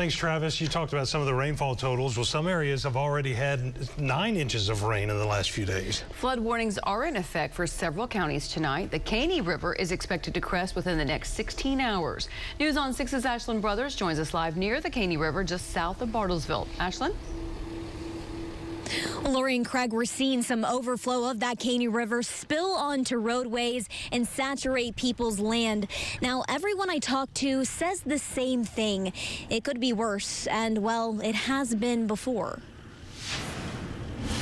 Thanks, Travis. You talked about some of the rainfall totals. Well, some areas have already had nine inches of rain in the last few days. Flood warnings are in effect for several counties tonight. The Caney River is expected to crest within the next 16 hours. News on 6's Ashlyn Brothers joins us live near the Caney River just south of Bartlesville. Lori and Craig, we're seeing some overflow of that Caney River spill onto roadways and saturate people's land. Now, everyone I talk to says the same thing. It could be worse, and well, it has been before.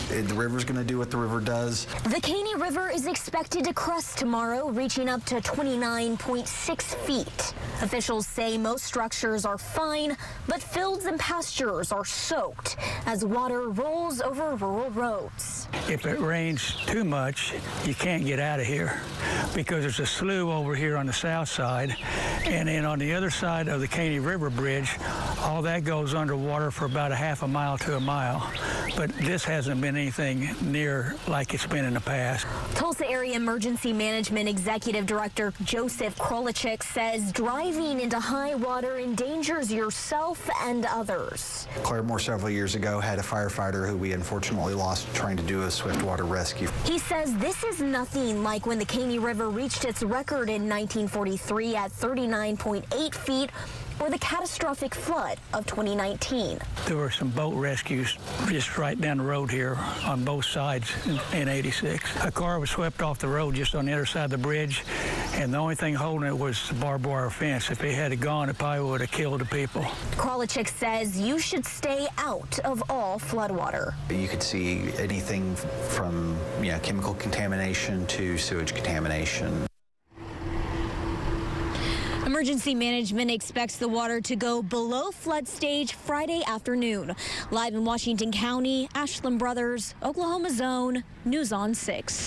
The river's going to do what the river does. The Caney River is expected to crest tomorrow, reaching up to 29.6 feet. Officials say most structures are fine, but fields and pastures are soaked as water rolls over rural roads. If it rains too much, you can't get out of here because there's a slough over here on the south side, and then on the other side of the Caney River Bridge, all that goes underwater for about a half a mile to a mile. But this hasn't been anything near like it's been in the past. Tulsa Area Emergency Management Executive Director Joseph Kralicek says driving into high water endangers yourself and others. Claremore several years ago had a firefighter who we unfortunately lost trying to do a swift water rescue. He says this is nothing like when the Caney River reached its record in 1943 at 39.8 feet or the catastrophic flood of 2019. There were some boat rescues just right down the road here on both sides in, in 86. A car was swept off the road just on the other side of the bridge, and the only thing holding it was the barbed wire fence. If it had gone, it probably would have killed the people. Kralicek says you should stay out of all floodwater. You could see anything from you know, chemical contamination to sewage contamination. Emergency management expects the water to go below flood stage Friday afternoon. Live in Washington County, Ashlyn Brothers, Oklahoma's Own, News on 6.